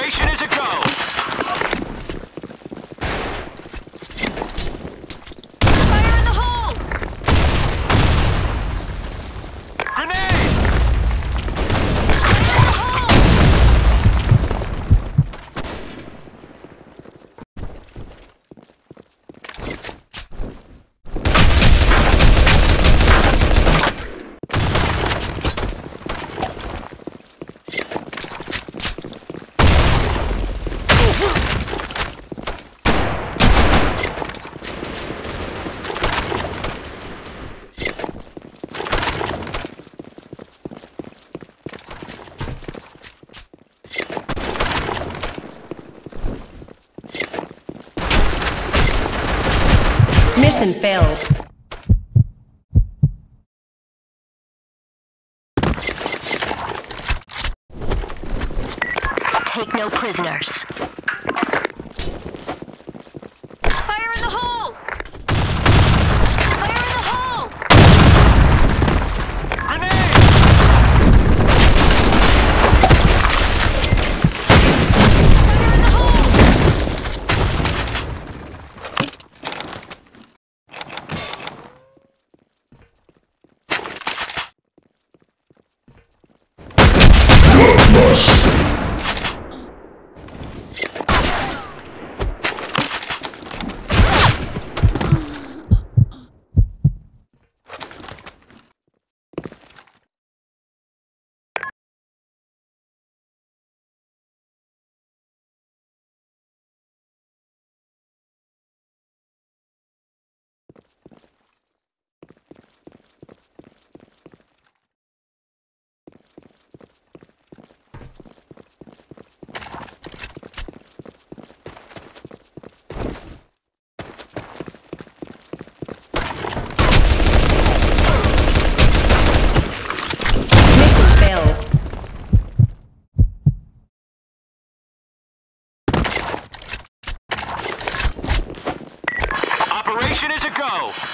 operation is and failed. go.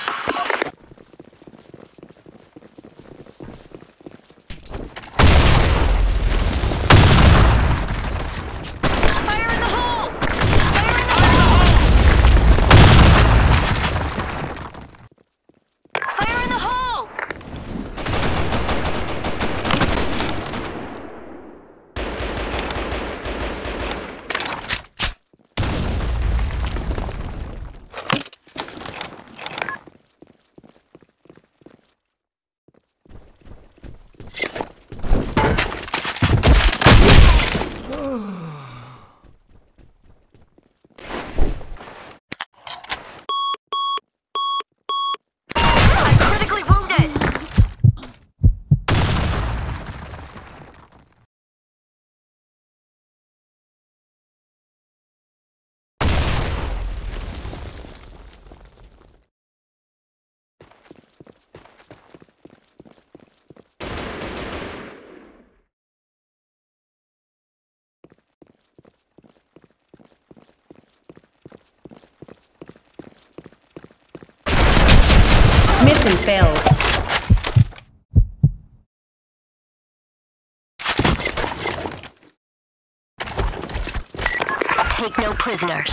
Mission failed. Take no prisoners.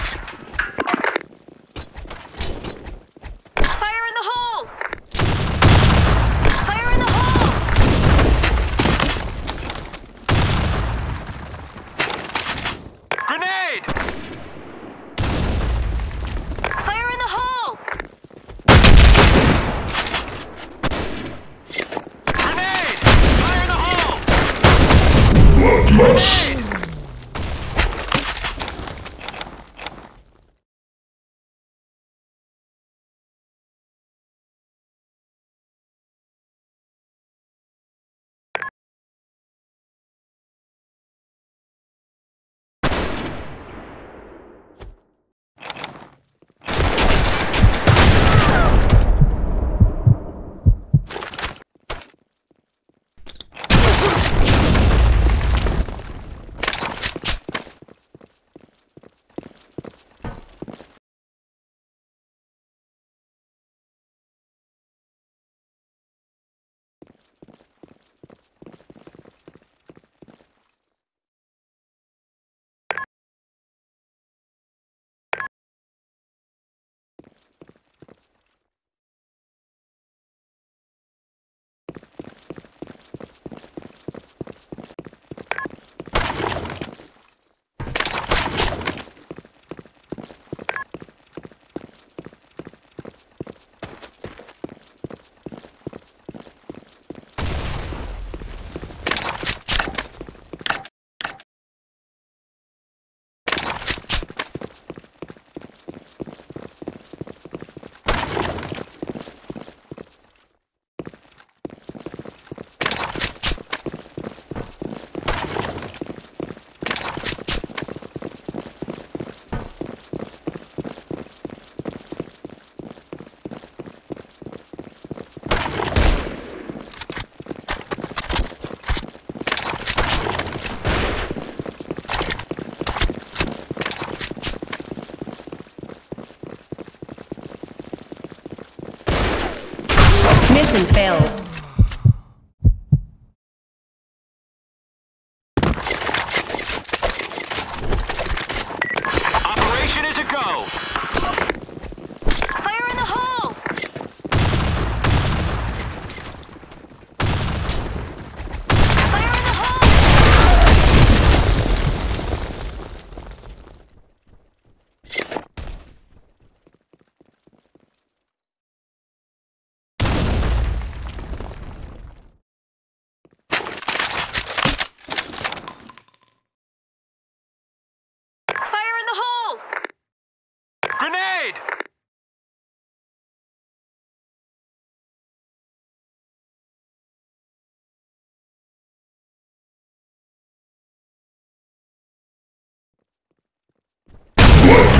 Mission failed.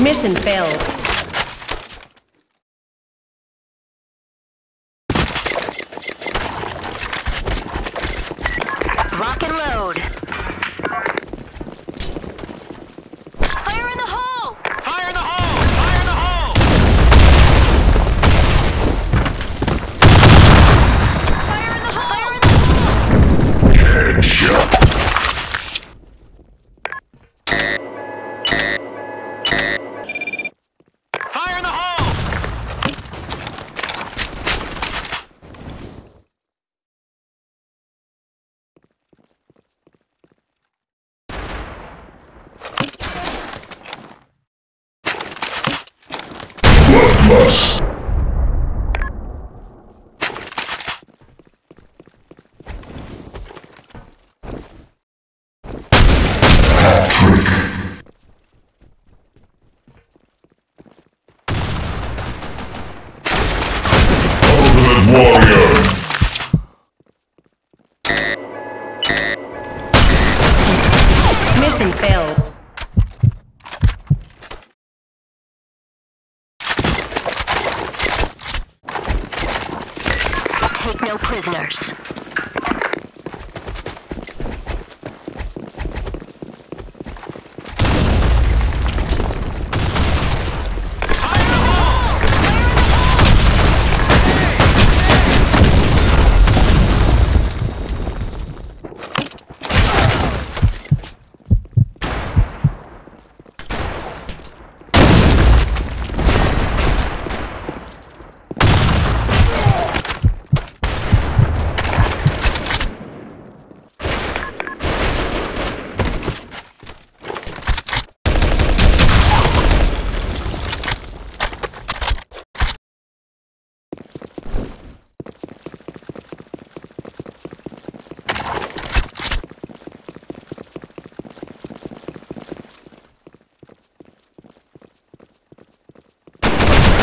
Mission failed. No prisoners. Fire in the hole!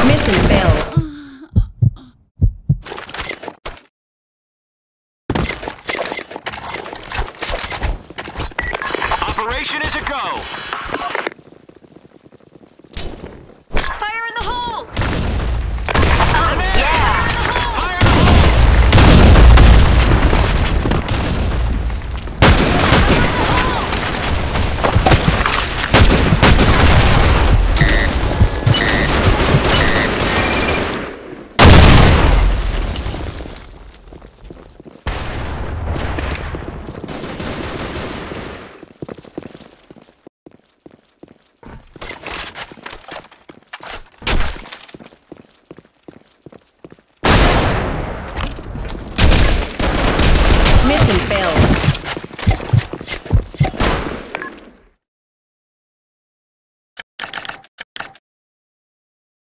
Mission failed. Is go.